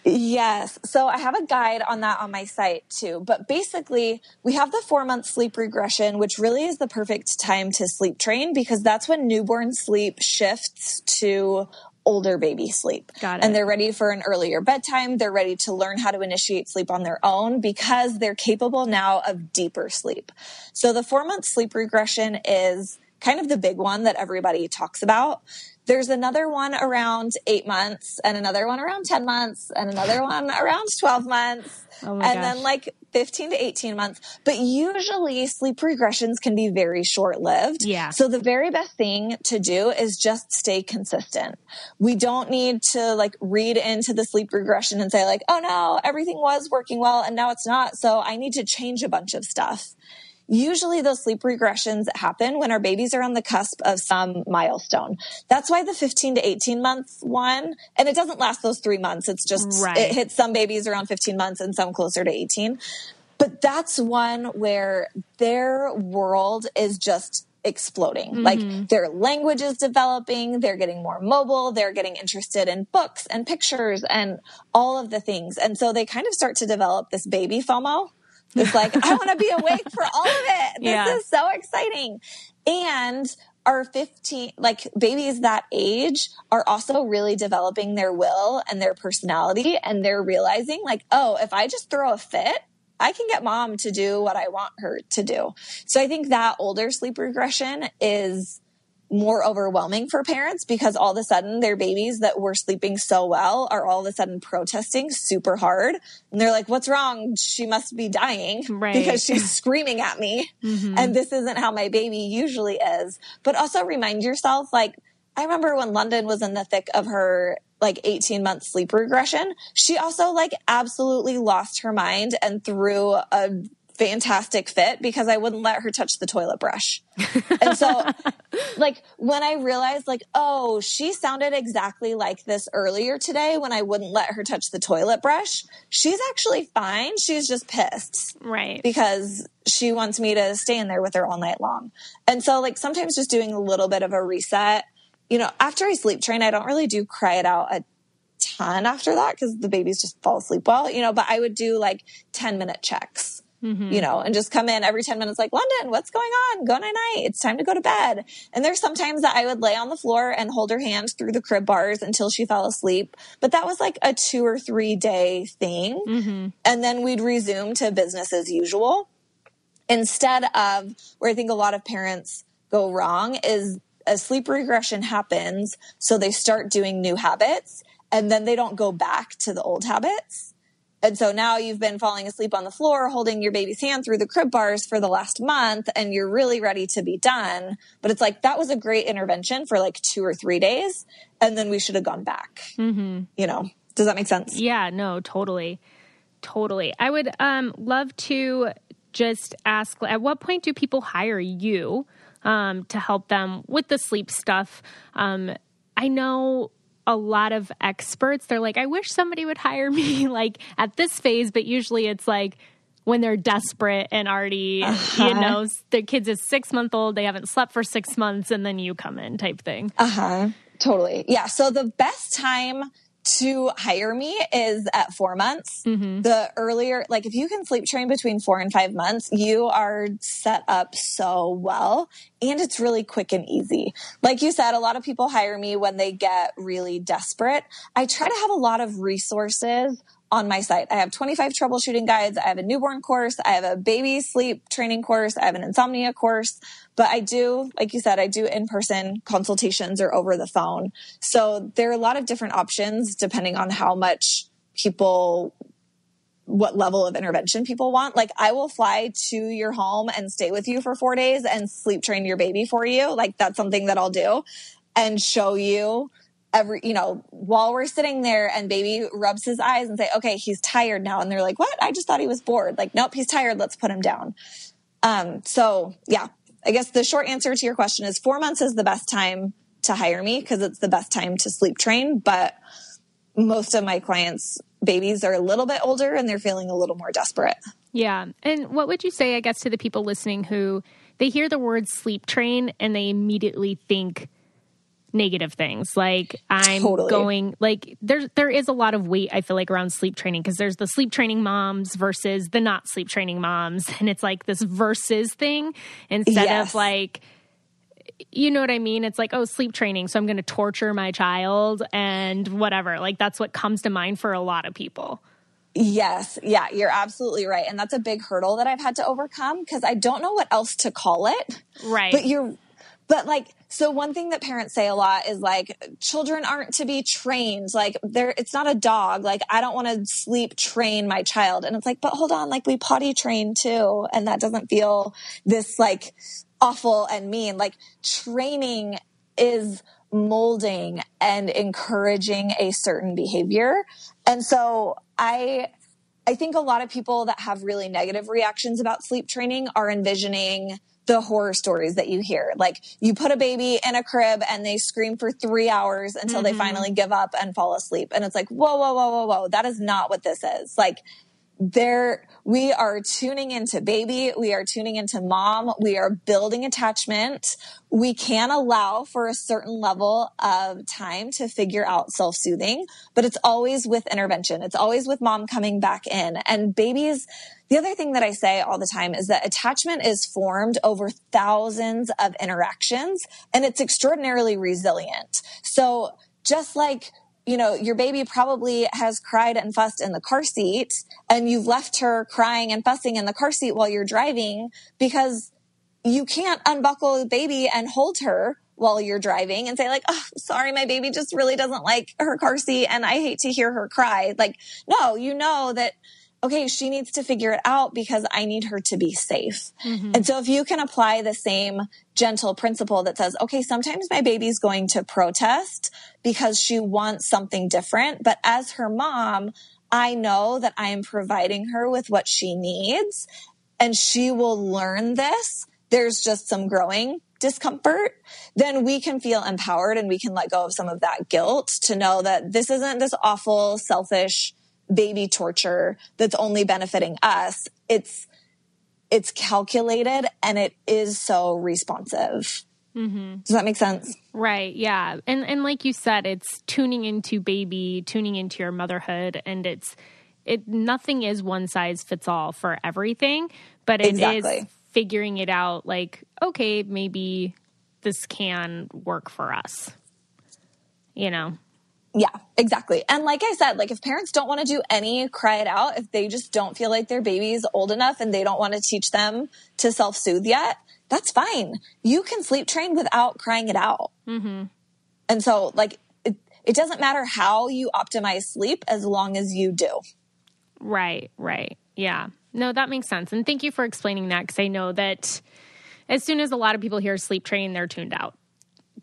Yes. So I have a guide on that on my site too. But basically, we have the four month sleep regression, which really is the perfect time to sleep train because that's when newborn sleep shifts to older baby sleep. Got it. And they're ready for an earlier bedtime. They're ready to learn how to initiate sleep on their own because they're capable now of deeper sleep. So the four month sleep regression is kind of the big one that everybody talks about. There's another one around eight months and another one around 10 months and another one around 12 months. Oh and gosh. then like 15 to 18 months. But usually sleep regressions can be very short lived. Yeah. So the very best thing to do is just stay consistent. We don't need to like read into the sleep regression and say like, oh no, everything was working well and now it's not. So I need to change a bunch of stuff. Usually those sleep regressions happen when our babies are on the cusp of some milestone. That's why the 15 to 18 month one, and it doesn't last those three months. It's just, right. it hits some babies around 15 months and some closer to 18. But that's one where their world is just exploding. Mm-hmm. Like their language is developing, they're getting more mobile, they're getting interested in books and pictures and all of the things. And so they kind of start to develop this baby FOMO it's like, I want to be awake for all of it. [laughs] This yeah. is so exciting. And our 15, like babies that age are also really developing their will and their personality. And they're realizing like, oh, if I just throw a fit, I can get mom to do what I want her to do. So I think that older sleep regression is more overwhelming for parents because all of a sudden their babies that were sleeping so well are all of a sudden protesting super hard. And they're like, what's wrong? She must be dying right. because she's [laughs] screaming at me. Mm-hmm. And this isn't how my baby usually is. But also remind yourself, like, I remember when London was in the thick of her like 18 month sleep regression, she also like absolutely lost her mind and threw a fantastic fit because I wouldn't let her touch the toilet brush. [laughs] and so, like, when I realized, like, oh, she sounded exactly like this earlier today when I wouldn't let her touch the toilet brush, she's actually fine. She's just pissed. Right. Because she wants me to stay in there with her all night long. And so, like, sometimes just doing a little bit of a reset. You know, after I sleep train, I don't really do cry it out a ton after that because the babies just fall asleep well, you know, but I would do like 10 minute checks Mm-hmm. you know, and just come in every 10 minutes like, London, what's going on? Go night night. It's time to go to bed. And there's sometimes that I would lay on the floor and hold her hand through the crib bars until she fell asleep. But that was like a two or three day thing. Mm-hmm. And then we'd resume to business as usual. Instead of where I think a lot of parents go wrong is a sleep regression happens. So they start doing new habits and then they don't go back to the old habits. And so now you've been falling asleep on the floor, holding your baby's hand through the crib bars for the last month, and you're really ready to be done. But it's like, that was a great intervention for like two or three days. And then we should have gone back, mm-hmm. you know? Does that make sense? Yeah, no, totally. Totally. I would um, love to just ask at what point do people hire you um, to help them with the sleep stuff? Um, I know a lot of experts, they're like, I wish somebody would hire me [laughs] like at this phase, but usually it's like, when they're desperate and already, uh-huh. you know, their kids is six month old, they haven't slept for six months, and then you come in type thing. Uh huh. Totally. Yeah. So the best time to hire me is at four months. Mm-hmm. The earlier, like if you can sleep train between four and five months, you are set up so well and it's really quick and easy. Like you said, a lot of people hire me when they get really desperate. I try to have a lot of resources on my site. I have 25 troubleshooting guides. I have a newborn course. I have a baby sleep training course. I have an insomnia course. But I do, like you said, I do in person consultations or over the phone. So there are a lot of different options depending on how much people what level of intervention people want. Like I will fly to your home and stay with you for 4 days and sleep train your baby for you. Like that's something that I'll do and show you every you know while we're sitting there and baby rubs his eyes and say okay he's tired now. And they're like what? I just thought he was bored. Like nope he's tired. Let's put him down. Um so yeah. I guess the short answer to your question is four months is the best time to hire me because it's the best time to sleep train but most of my clients babies are a little bit older and they're feeling a little more desperate. Yeah. And what would you say i guess to the people listening who they hear the word sleep train and they immediately think negative things like i'm totally. going like there there is a lot of weight i feel like around sleep training because there's the sleep training moms versus the not sleep training moms [laughs] and it's like this versus thing instead yes. of like you know what i mean it's like oh sleep training so i'm going to torture my child and whatever like that's what comes to mind for a lot of people Yes. Yeah, you're absolutely right. And that's a big hurdle that I've had to overcome because I don't know what else to call it. Right. But you're but like, so one thing that parents say a lot is like, children aren't to be trained. Like, they're, it's not a dog. Like, I don't want to sleep train my child. And it's like, but hold on, like, we potty train too. And that doesn't feel this like awful and mean. Like, training is molding and encouraging a certain behavior. And so I, I think a lot of people that have really negative reactions about sleep training are envisioning the horror stories that you hear. Like you put a baby in a crib and they scream for three hours until mm-hmm. they finally give up and fall asleep. And it's like, whoa, whoa, whoa, whoa, whoa. That is not what this is. Like there we are tuning into baby we are tuning into mom. We are building attachment. We can allow for a certain level of time to figure out self-soothing but it's always with intervention. It's always with mom coming back in. And babies the other thing that i say all the time is that attachment is formed over thousands of interactions and it's extraordinarily resilient. So just like you know, your baby probably has cried and fussed in the car seat and you've left her crying and fussing in the car seat while you're driving because you can't unbuckle the baby and hold her while you're driving and say like, oh, sorry, my baby just really doesn't like her car seat and I hate to hear her cry. Like, no, you know that okay, she needs to figure it out because I need her to be safe. Mm-hmm. And so if you can apply the same gentle principle that says, okay, sometimes my baby's going to protest because she wants something different. But as her mom, I know that I am providing her with what she needs and she will learn this. There's just some growing discomfort, then we can feel empowered and we can let go of some of that guilt to know that this isn't this awful, selfish, baby torture that's only benefiting us. It's, it's calculated and it is so responsive. Mm-hmm. Does that make sense? Right. Yeah. And and like you said, it's tuning into baby, tuning into your motherhood, and it's it. Nothing is one size fits all for everything, but it exactly. is figuring it out. Like, okay, maybe this can work for us. You know. Yeah, exactly. And like I said, like if parents don't want to do any cry it out, if they just don't feel like their baby's old enough and they don't want to teach them to self soothe yet, that's fine. You can sleep train without crying it out. Mm-hmm. And so, like, it, it doesn't matter how you optimize sleep as long as you do. Right, right. Yeah. No, that makes sense. And thank you for explaining that because I know that as soon as a lot of people hear sleep train, they're tuned out.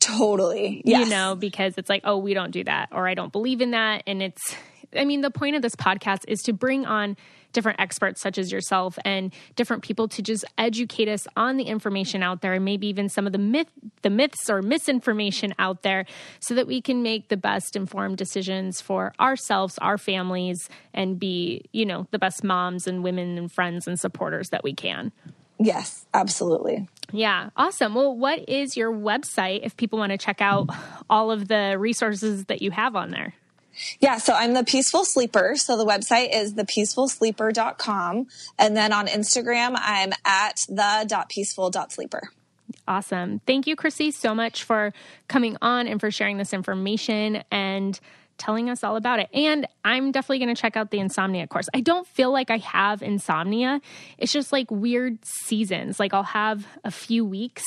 Totally. Yes. You know, because it's like, oh, we don't do that or I don't believe in that. And it's I mean, the point of this podcast is to bring on different experts such as yourself and different people to just educate us on the information out there and maybe even some of the myth the myths or misinformation out there so that we can make the best informed decisions for ourselves, our families and be, you know, the best moms and women and friends and supporters that we can. Yes, absolutely. Yeah, awesome. Well, what is your website if people want to check out all of the resources that you have on there? Yeah, so I'm the Peaceful Sleeper. So the website is thepeacefulsleeper.com. And then on Instagram, I'm at the.peaceful.sleeper. Awesome. Thank you, Chrissy, so much for coming on and for sharing this information and telling us all about it. And I'm definitely going to check out the insomnia course. I don't feel like I have insomnia. It's just like weird seasons. Like I'll have a few weeks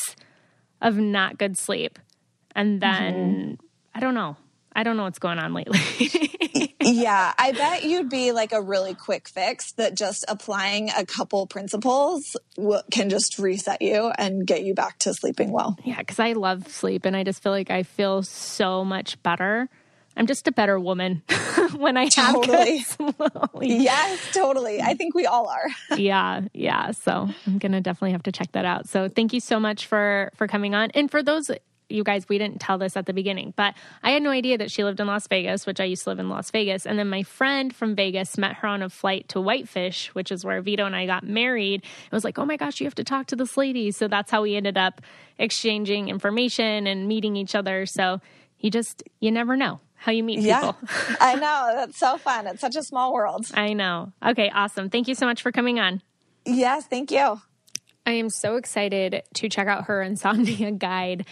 of not good sleep. And then mm-hmm. I don't know. I don't know what's going on lately. [laughs] yeah, I bet you'd be like a really quick fix that just applying a couple principles can just reset you and get you back to sleeping well. Yeah, because I love sleep and I just feel like I feel so much better. I'm just a better woman [laughs] when I have totally. [laughs] yes, totally. I think we all are. [laughs] yeah, yeah. So I'm gonna definitely have to check that out. So thank you so much for for coming on. And for those you guys, we didn't tell this at the beginning, but I had no idea that she lived in Las Vegas, which I used to live in Las Vegas. And then my friend from Vegas met her on a flight to Whitefish, which is where Vito and I got married. It was like, oh my gosh, you have to talk to this lady. So that's how we ended up exchanging information and meeting each other. So you just, you never know how you meet people. [laughs] I know. That's so fun. It's such a small world. I know. Okay, awesome. Thank you so much for coming on. Yes, thank you. I am so excited to check out her [laughs] insomnia guide.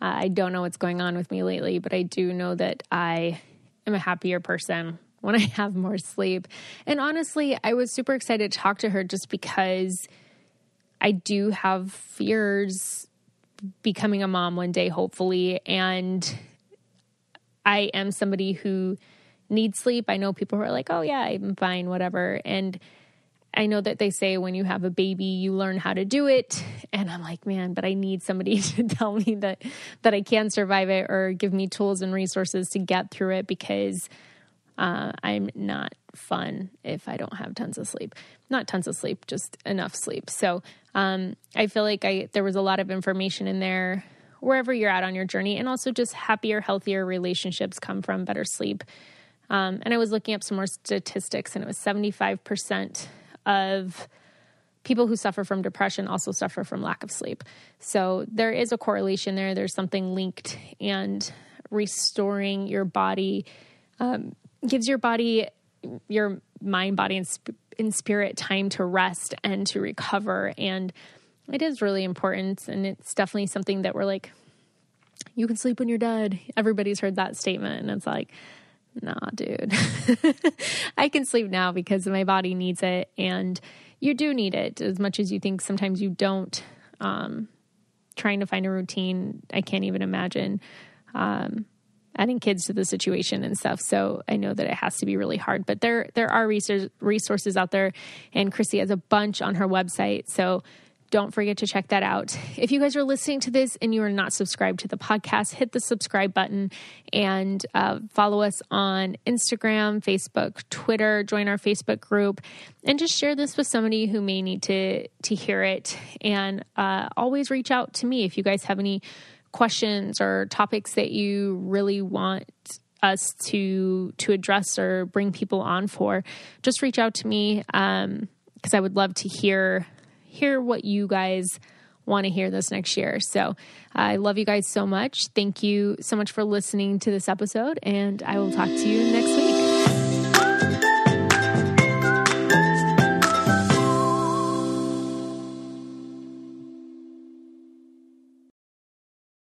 Uh, I don't know what's going on with me lately, but I do know that I am a happier person when [laughs] I have more sleep. And honestly, I was super excited to talk to her just because I do have fears becoming a mom one day, hopefully. And I am somebody who needs sleep. I know people who are like, oh, yeah, I'm fine, whatever. And I know that they say when you have a baby, you learn how to do it. And I'm like, man, but I need somebody [laughs] to tell me that, that I can survive it or give me tools and resources to get through it because uh, I'm not fun if I don't have tons of sleep. Not tons of sleep, just enough sleep. So um, I feel like I there was a lot of information in there wherever you're at on your journey, and also just happier, healthier relationships come from better sleep. Um, and I was looking up some more statistics, and it was 75% of people who suffer from depression also suffer from lack of sleep. So there is a correlation there. There's something linked, and restoring your body um, gives your body, your mind, body, and, sp- and spirit time to rest and to recover. And it is really important. And it's definitely something that we're like, you can sleep when you're dead. Everybody's heard that statement. And it's like, nah, dude. [laughs] I can sleep now because my body needs it. And you do need it as much as you think sometimes you don't. Um, trying to find a routine, I can't even imagine um, adding kids to the situation and stuff. So I know that it has to be really hard. But there there are resources out there, and Chrissy has a bunch on her website. So don't forget to check that out. If you guys are listening to this and you are not subscribed to the podcast, hit the subscribe button and uh, follow us on Instagram, Facebook, Twitter. Join our Facebook group and just share this with somebody who may need to to hear it. And uh, always reach out to me if you guys have any questions or topics that you really want us to to address or bring people on for. Just reach out to me because um, I would love to hear hear what you guys want to hear this next year. So I love you guys so much. Thank you so much for listening to this episode, and I will talk to you next week.